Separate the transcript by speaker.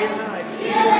Speaker 1: Yeah.